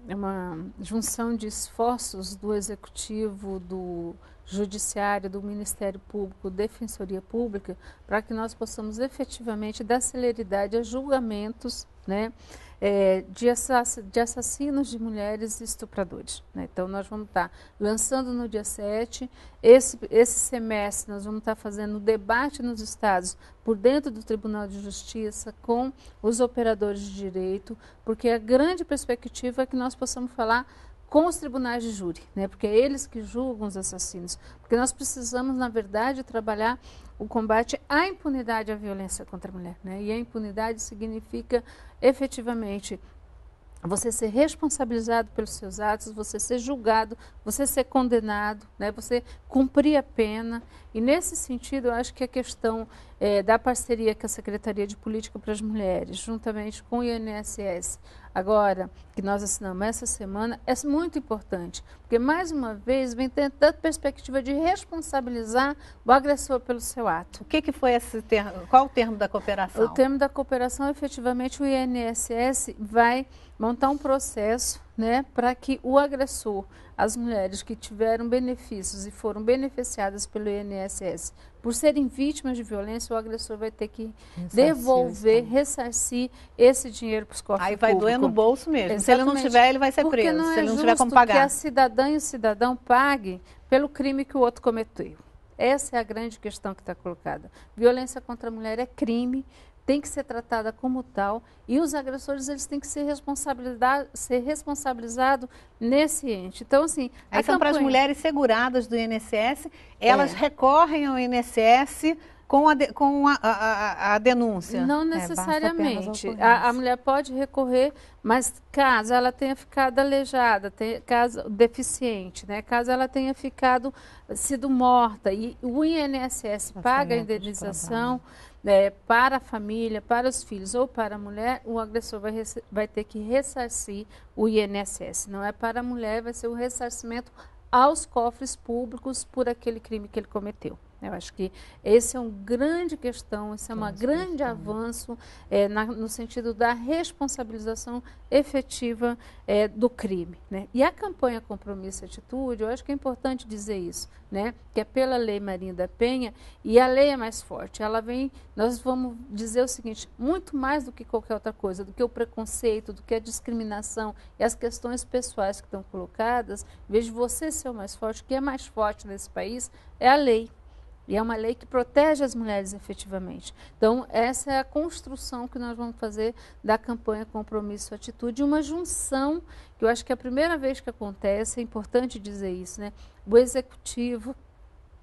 é uma junção de esforços do Executivo, do Judiciário, do Ministério Público, Defensoria Pública, para que nós possamos efetivamente dar celeridade a julgamentos né, é, de, assass- de assassinos de mulheres estupradores. né. Então, nós vamos estar lançando no dia 7. Esse, esse semestre, nós vamos estar fazendo o debate nos estados por dentro do Tribunal de Justiça com os operadores de direito, porque a grande perspectiva é que nós possamos falar com os tribunais de júri, né? porque é eles que julgam os assassinos. Porque nós precisamos, na verdade, trabalhar o combate à impunidade à violência contra a mulher. Né? E a impunidade significa, efetivamente, você ser responsabilizado pelos seus atos, você ser julgado, você ser condenado, né? você cumprir a pena. E nesse sentido, eu acho que a questão eh, da parceria com a Secretaria de Política para as Mulheres, juntamente com o INSS, agora que nós assinamos essa semana, é muito importante, porque mais uma vez vem tendo a perspectiva de responsabilizar o agressor pelo seu ato. O que, que foi esse termo? Qual o termo da cooperação? O termo da cooperação, efetivamente, o INSS vai montar um processo né, para que o agressor, as mulheres que tiveram benefícios e foram beneficiadas pelo INSS por serem vítimas de violência, o agressor vai ter que Ressarcir devolver, ressarcir esse dinheiro para os cofres Aí vai doer públicos. no bolso mesmo. Se ele não Exatamente. tiver, ele vai ser Porque preso. não Se é ele não tiver como justo que pagar. a cidadã e o cidadão pague pelo crime que o outro cometeu. Essa é a grande questão que está colocada. Violência contra a mulher é crime, tem que ser tratada como tal e os agressores eles têm que ser responsabilizados ser responsabilizado nesse ente. Então assim, Aí são para as campanha- mulheres seguradas do INSS, elas É. recorrem ao INSS com a, de- com a, a- a- denúncia. Não necessariamente. a, a mulher pode recorrer, mas caso ela tenha ficado aleijada, tenha- caso deficiente, né? caso ela tenha ficado sido morta e o INSS paga a indenização né, para a família, para os filhos ou para a mulher, o agressor vai, vai ter que ressarcir o INSS. Não é para a mulher, vai ser o ressarcimento aos cofres públicos por aquele crime que ele cometeu. Eu acho que esse é uma grande questão, esse é um grande avanço eh, na- no sentido da responsabilização efetiva eh, do crime. Né? E a campanha Compromisso e Atitude, eu acho que é importante dizer isso, né? que é pela Lei Marinha da Penha, e a lei é mais forte. Ela vem, nós vamos dizer o seguinte, muito mais do que qualquer outra coisa, do que o preconceito, do que a discriminação e as questões pessoais que estão colocadas, em vez de você ser o mais forte, o que é mais forte nesse país é a lei. E é uma lei que protege as mulheres efetivamente. Então, essa é a construção que nós vamos fazer da campanha Compromisso Atitude, uma junção, que eu acho que é a primeira vez que acontece, é importante dizer isso, né? O Executivo,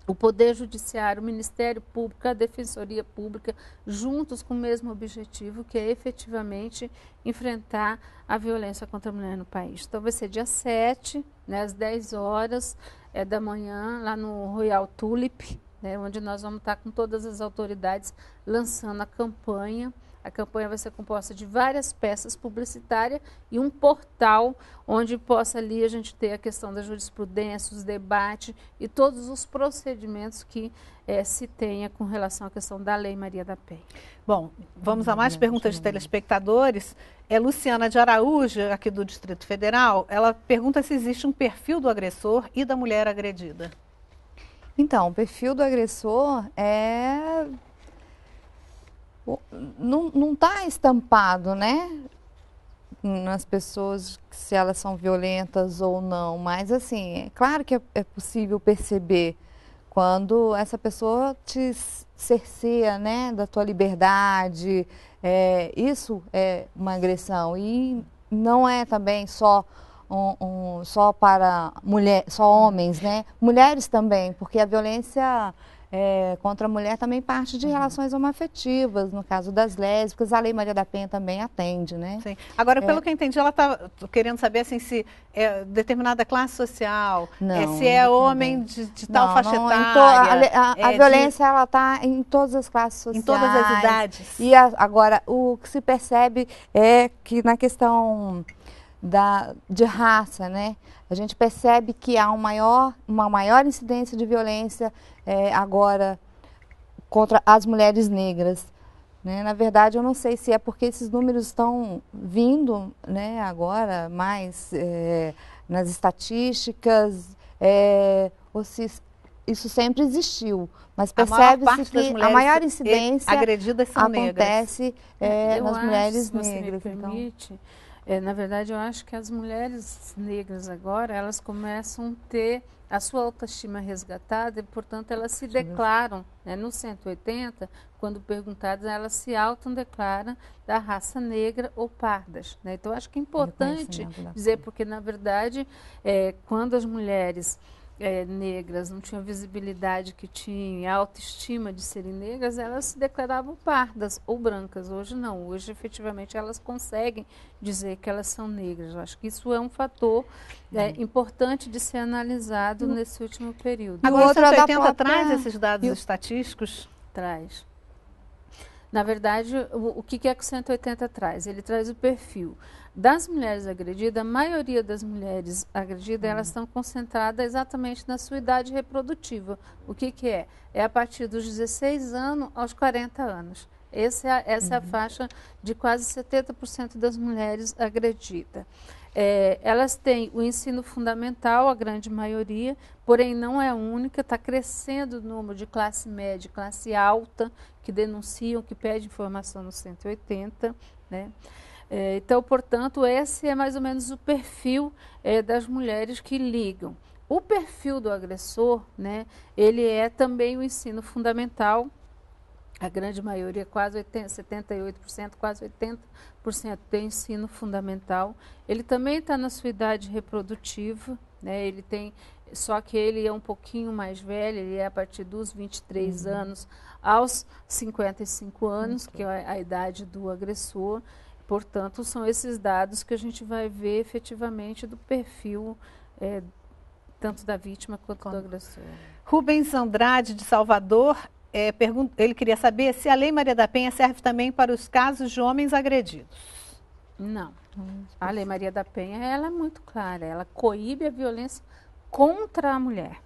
o Poder Judiciário, o Ministério Público, a Defensoria Pública, juntos com o mesmo objetivo, que é efetivamente enfrentar a violência contra a mulher no país. Então, vai ser dia 7, né, às 10 horas é, da manhã, lá no Royal Tulip, né, onde nós vamos estar com todas as autoridades lançando a campanha. A campanha vai ser composta de várias peças publicitárias e um portal onde possa ali a gente ter a questão da jurisprudência, os debates e todos os procedimentos que eh, se tenha com relação à questão da Lei Maria da Penha. Bom, vamos a mais perguntas de telespectadores. É Luciana de Araújo, aqui do Distrito Federal. Ela pergunta se existe um perfil do agressor e da mulher agredida. Então, o perfil do agressor é. Não está estampado, né? nas pessoas se elas são violentas ou não, mas assim, é claro que é, é possível perceber quando essa pessoa te cerceia, né, da tua liberdade, é, isso é uma agressão e não é também só um, um, só para mulher, só homens, né? Mulheres também, porque a violência é, contra a mulher também parte de relações homoafetivas, no caso das lésbicas, a Lei Maria da Penha também atende, né? Sim. Agora, pelo É. que eu entendi, ela está querendo saber assim, se é determinada classe social, Não, é, se é homem de, de tal Não, faixa não, etária. to- a, le- a- é a de- violência ela está em todas as classes sociais. Em todas as idades. E a- agora o que se percebe é que na questão da, de raça, né, a gente percebe que há um maior, uma maior incidência de violência é, agora contra as mulheres negras. Né? Na verdade, eu não sei se é porque esses números estão vindo né, agora mais é, nas estatísticas, é, ou se isso sempre existiu. Mas percebe-se que a maior incidência agredidas acontece é, nas acho, mulheres se negras. Me então. É, na verdade, eu acho que as mulheres negras agora, elas começam a ter a sua autoestima resgatada e, portanto, elas se declaram, né, no 180, quando perguntadas, elas se autodeclaram da raça negra ou pardas. Né? Então, eu acho que é importante dizer, porque, na verdade, é, quando as mulheres é, negras não tinham a visibilidade que tinham, e a autoestima de serem negras, elas se declaravam pardas ou brancas. Hoje não, hoje efetivamente elas conseguem dizer que elas são negras. Eu acho que isso é um fator é, importante de ser analisado nesse último período. Agora, o outro é da 180 traz esses dados e estatísticos? Traz. Na verdade, o, o que que é que o 180 traz? Ele traz o perfil. Das mulheres agredidas, a maioria das mulheres agredidas, elas estão concentradas exatamente na sua idade reprodutiva. O que, que é? É a partir dos 16 anos aos 40 anos. Essa é a, essa é a faixa de quase 70% das mulheres agredidas. É, elas têm o ensino fundamental, a grande maioria, porém não é a única, está crescendo o número de classe média e classe alta que denunciam, que pedem informação no 180. Né? É, então, portanto, esse é mais ou menos o perfil é, das mulheres que ligam. O perfil do agressor, né, ele é também o ensino fundamental, a grande maioria, quase 80, 78%, quase 80% tem ensino fundamental. Ele também está na sua idade reprodutiva, né? ele tem, só que ele é um pouquinho mais velho, ele é a partir dos 23 anos aos 55 anos, que é a idade do agressor. Portanto, são esses dados que a gente vai ver efetivamente do perfil eh, tanto da vítima quanto do agressor. Rubens Andrade, de Salvador, é, ele queria saber se a Lei Maria da Penha serve também para os casos de homens agredidos. Não. A Lei Maria da Penha ela é muito clara, ela coíbe a violência contra a mulher.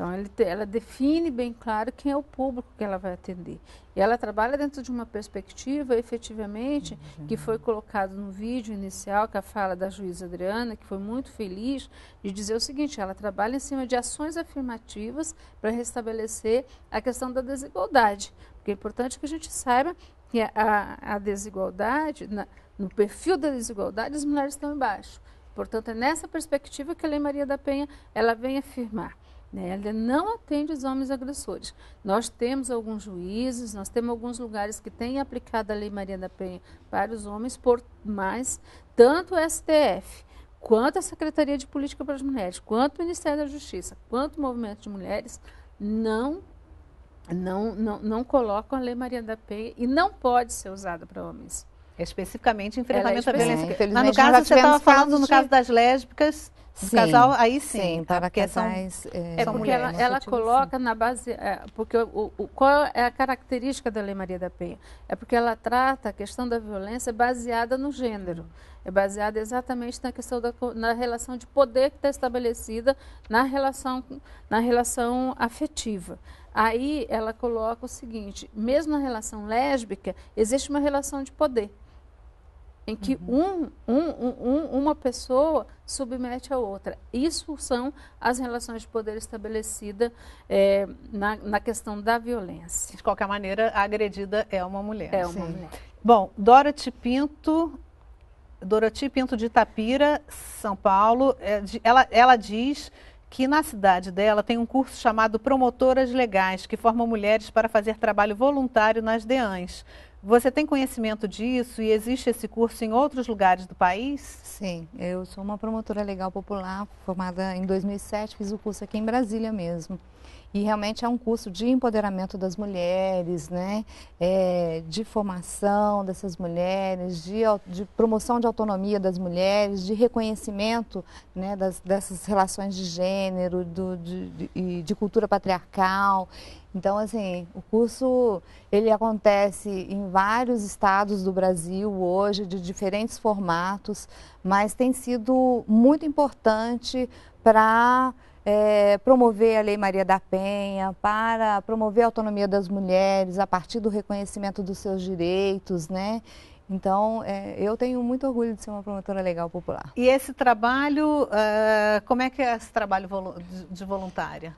Então, ele ela define bem claro quem é o público que ela vai atender. E ela trabalha dentro de uma perspectiva, efetivamente, que foi colocado no vídeo inicial, que é a fala da juíza Adriana, que foi muito feliz, de dizer o seguinte: ela trabalha em cima de ações afirmativas para restabelecer a questão da desigualdade. Porque é importante que a gente saiba que a, a- a desigualdade, na- no perfil da desigualdade, as mulheres estão embaixo. Portanto, é nessa perspectiva que a Lei Maria da Penha ela vem afirmar. Né? Ela não atende os homens agressores. Nós temos alguns juízes, nós temos alguns lugares que têm aplicado a Lei Maria da Penha para os homens, por mais tanto o STF, quanto a Secretaria de Política para as Mulheres, quanto o Ministério da Justiça, quanto o Movimento de Mulheres, não não, não, não colocam a Lei Maria da Penha e não pode ser usada para homens. Especificamente Ela é enfrentamento à violência. específica. Mas no caso, você estava falando no caso das lésbicas, Sim, casal, aí sim. sim, para porque são- casais, é, É são porque mulheres. ela, ela coloca na base. é, porque o, o- qual é a característica da Lei Maria da Penha? É porque ela trata a questão da violência baseada no gênero. É baseada exatamente na questão da na relação de poder que está estabelecida na relação, na relação afetiva. Aí ela coloca o seguinte: mesmo na relação lésbica, existe uma relação de poder em que um, um, um- um- uma pessoa submete a outra. Isso são as relações de poder estabelecidas eh, na, na questão da violência. De qualquer maneira, a agredida é uma mulher. É uma mulher. Bom, Dorothy Pinto Doroti Pinto de Itapira, São Paulo. É, Ela, ela diz que na cidade dela tem um curso chamado Promotoras Legais, que forma mulheres para fazer trabalho voluntário nas DEANs. Você tem conhecimento disso e existe esse curso em outros lugares do país? Sim, eu sou uma promotora legal popular, formada em 2007, fiz o curso aqui em Brasília mesmo. E realmente é um curso de empoderamento das mulheres, né? É, de formação dessas mulheres, de, de promoção de autonomia das mulheres, de reconhecimento né, das, dessas relações de gênero, do, de, de, de cultura patriarcal. Então, assim, o curso ele acontece em vários estados do Brasil hoje, de diferentes formatos, mas tem sido muito importante para eh, promover a Lei Maria da Penha, para promover a autonomia das mulheres a partir do reconhecimento dos seus direitos, né? Então, eh, eu tenho muito orgulho de ser uma promotora legal popular. E esse trabalho, eh, como é que é esse trabalho de- voluntária?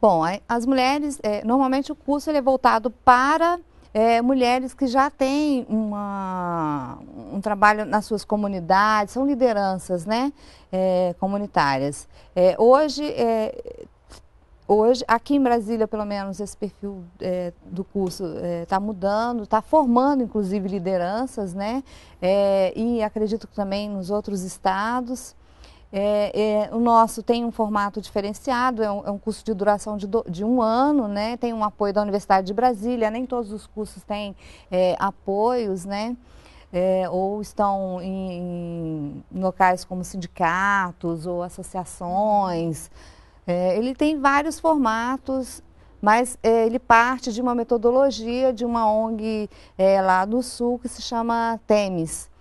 Bom, as mulheres, eh, normalmente o curso ele é voltado para eh, mulheres que já têm uma, um trabalho nas suas comunidades, são lideranças né, eh, comunitárias. Eh, hoje, eh, hoje, aqui em Brasília, pelo menos, esse perfil eh, do curso está mudando, está formando, inclusive, lideranças, né? Eh, e acredito que também nos outros estados. É, é, o nosso tem um formato diferenciado, é um, é um curso de duração de, do- de um ano, né? tem um apoio da Universidade de Brasília, nem todos os cursos têm é, apoios, né? É, ou estão em, em locais como sindicatos ou associações. É, ele tem vários formatos, mas ele parte de uma metodologia de uma ONG lá do Sul que se chama TEMES.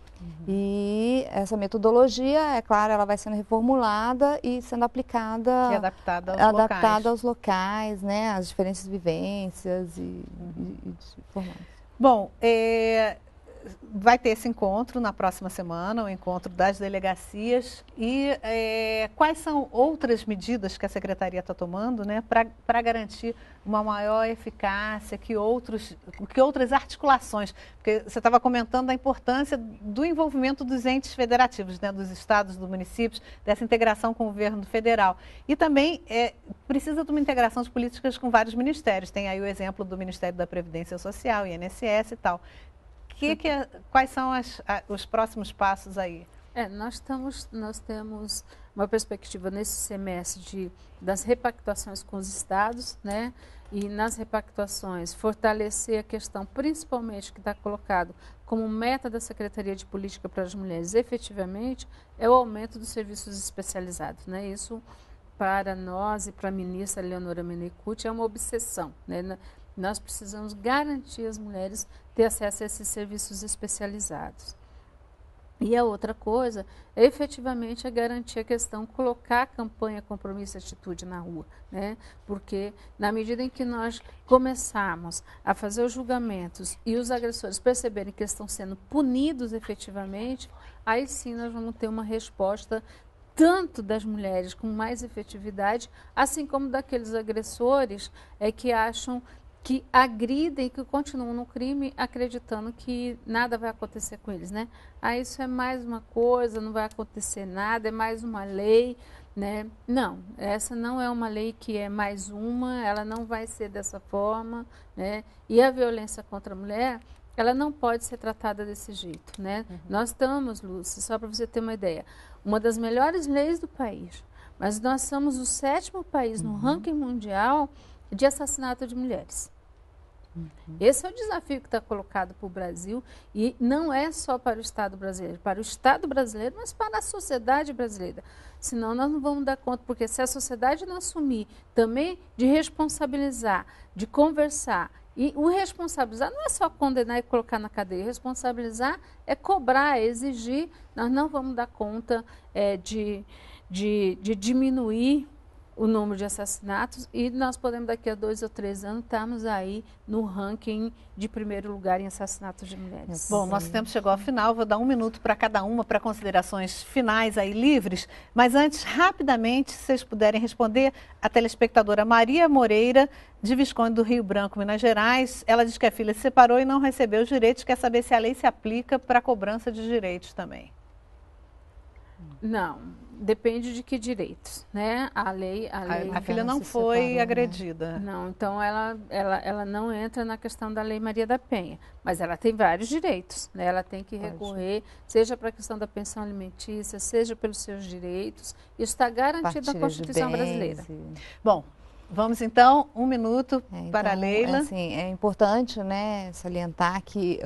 E essa metodologia, é claro, ela vai sendo reformulada e sendo aplicada, E adaptada aos adaptada locais. aos locais, né, às diferentes vivências e, e- e de formatos. Bom, eh, vai ter esse encontro na próxima semana, o encontro das delegacias. E eh, quais são outras medidas que a Secretaria está tomando né, para garantir uma maior eficácia, que, outros, que outras articulações? Porque você estava comentando a importância do envolvimento dos entes federativos, né, dos estados, dos municípios, dessa integração com o governo federal. E também eh, precisa de uma integração de políticas com vários ministérios. Tem aí o exemplo do Ministério da Previdência Social, INSS e tal. Que que é- quais são as- a- os próximos passos aí? É, nós, estamos, nós temos uma perspectiva nesse semestre de, das repactuações com os estados, né? E nas repactuações, fortalecer a questão, principalmente que está colocado como meta da Secretaria de Política para as Mulheres, efetivamente, é o aumento dos serviços especializados, né? Isso, para nós e para a ministra Leonora Menecute, é uma obsessão, né? Nós precisamos garantir às mulheres ter acesso a esses serviços especializados. E a outra coisa é efetivamente é garantir a questão, colocar a campanha Compromisso e Atitude na rua. Né? Porque na medida em que nós começarmos a fazer os julgamentos e os agressores perceberem que estão sendo punidos efetivamente, aí sim nós vamos ter uma resposta tanto das mulheres com mais efetividade, assim como daqueles agressores é, que acham que agridem, que continuam no crime, acreditando que nada vai acontecer com eles, né? Ah, isso é mais uma coisa, não vai acontecer nada, é mais uma lei, né? Não, essa não é uma lei que é mais uma, ela não vai ser dessa forma, né? E a violência contra a mulher, ela não pode ser tratada desse jeito, né? Nós estamos, Lúcia, só para você ter uma ideia, uma das melhores leis do país, mas nós somos o sétimo país no ranking mundial de assassinato de mulheres. Esse é o desafio que está colocado para o Brasil e não é só para o Estado brasileiro, para o Estado brasileiro, mas para a sociedade brasileira. Senão nós não vamos dar conta, porque se a sociedade não assumir também de responsabilizar, de conversar, e o responsabilizar não é só condenar e colocar na cadeia, responsabilizar é cobrar, é exigir, nós não vamos dar conta é, de, de, de diminuir o número de assassinatos e nós podemos daqui a dois ou três anos estarmos aí no ranking de primeiro lugar em assassinatos de mulheres. Bom, nosso tempo chegou ao final, vou dar um minuto para cada uma para considerações finais aí livres, mas antes, rapidamente, se vocês puderem responder, a telespectadora Maria Moreira, de Visconde do Rio Branco, Minas Gerais, ela diz que a filha se separou e não recebeu os direitos, quer saber se a lei se aplica para a cobrança de direitos também. Não, depende de que direitos, né? A lei, a, lei, a filha não foi separou, né? agredida. Né? Não, então ela, ela, ela não entra na questão da lei Maria da Penha, mas ela tem vários direitos, né? Ela tem que Pode. recorrer, seja para a questão da pensão alimentícia, seja pelos seus direitos. Isso está garantido na Constituição brasileira. Bom, Vamos então, um minuto é, então, para a Leila. Assim, é importante né, salientar que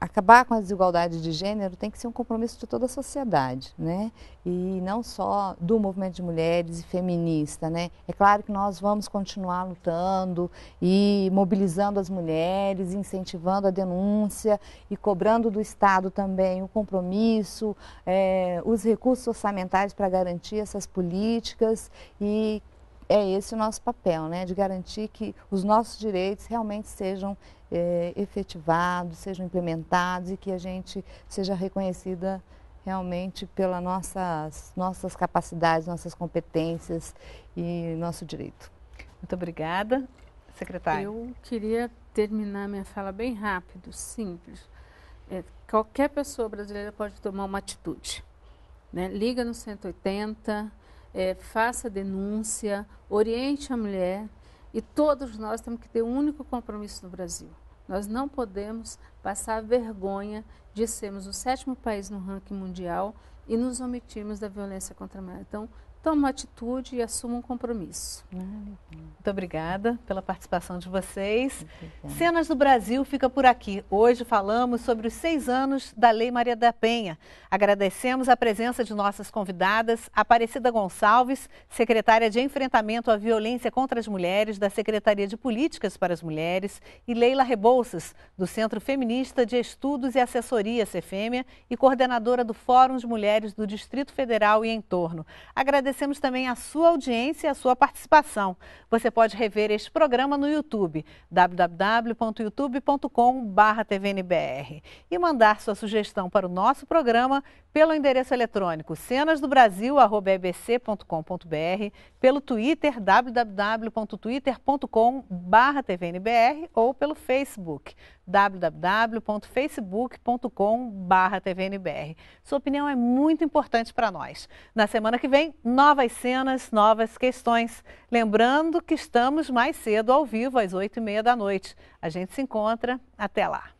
acabar com a desigualdade de gênero tem que ser um compromisso de toda a sociedade, né? E não só do movimento de mulheres e feminista, né? É claro que nós vamos continuar lutando e mobilizando as mulheres, incentivando a denúncia e cobrando do Estado também o compromisso, é, os recursos orçamentários para garantir essas políticas e é esse o nosso papel, né? De garantir que os nossos direitos realmente sejam é, efetivados, sejam implementados e que a gente seja reconhecida realmente pelas nossas, nossas capacidades, nossas competências e nosso direito. Muito obrigada, secretária. Eu queria terminar minha fala bem rápido, simples. É, qualquer pessoa brasileira pode tomar uma atitude. Né? Liga no 180, é, faça denúncia, oriente a mulher, e todos nós temos que ter um único compromisso no Brasil. Nós não podemos passar vergonha de sermos o sétimo país no ranking mundial e nos omitirmos da violência contra a mulher. Então, toma uma atitude e assuma um compromisso. Muito obrigada pela participação de vocês. Cenas do Brasil fica por aqui. Hoje falamos sobre os seis anos da Lei Maria da Penha. Agradecemos a presença de nossas convidadas, Aparecida Gonçalves, secretária de Enfrentamento à Violência contra as Mulheres da Secretaria de Políticas para as Mulheres, e Leila Rebouças, do Centro Feminista de Estudos e Assessoria CFEMEA e coordenadora do Fórum de Mulheres do Distrito Federal e entorno. Agradecemos agradecemos também a sua audiência e a sua participação. Você pode rever este programa no YouTube, www.youtube.com.br e mandar sua sugestão para o nosso programa pelo endereço eletrônico cenasdobrazil.ebc.com.br, pelo Twitter www.twitter.com.br ou pelo Facebook www.facebook.com.br Sua opinião é muito importante para nós. Na semana que vem, novas cenas, novas questões. Lembrando que estamos mais cedo ao vivo, às oito e meia da noite. A gente se encontra. Até lá.